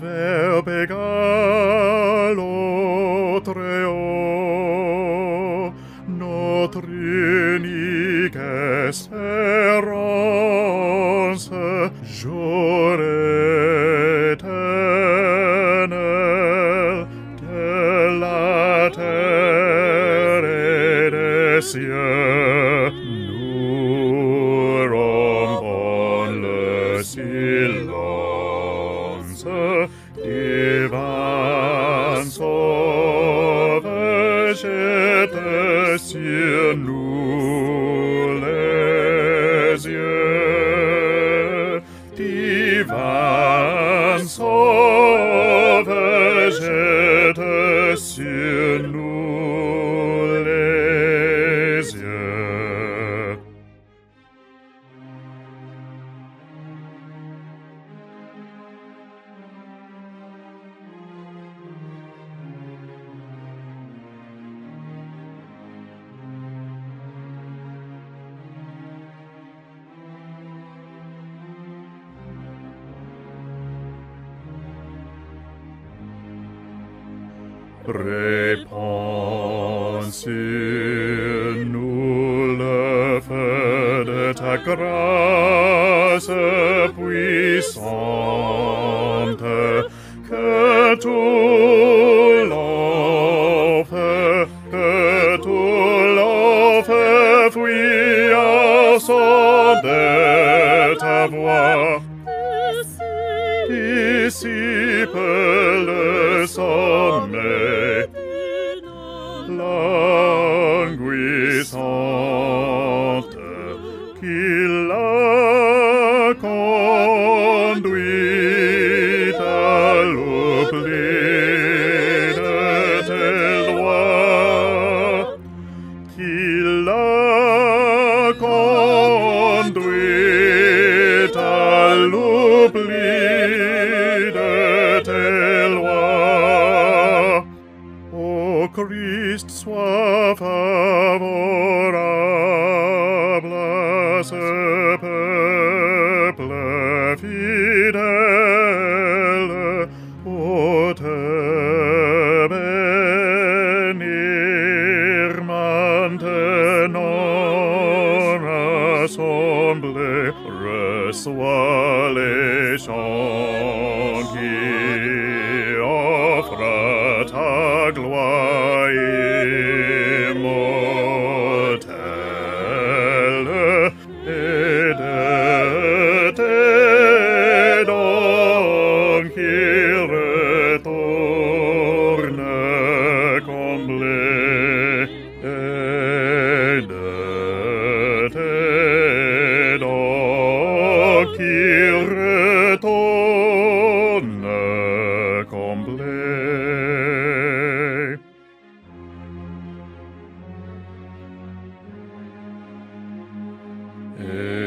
verbe gallo treo. Notrinique serons jure eternel de la terre Divan sovecetes sir nules sir Repensez nous le feu de ta grâce puissante que tout l'enfer, que tout l'enfer fuit au son de ta voix disciples omne, la Christ Swava. へえ。